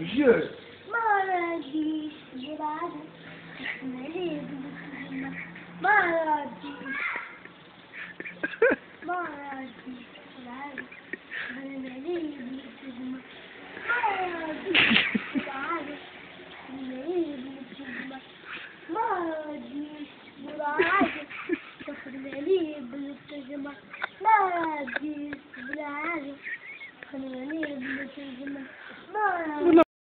Biliyoruz. Mağara değil, biraz nereye gidiyorsun? Mağara değil. Mağara değil, biraz nereye gidiyorsun? Mağara değil, biraz nereye gidiyorsun? Mağara değil, biraz nereye gidiyorsun? Mağara değil, biraz nereye gidiyorsun? Mağara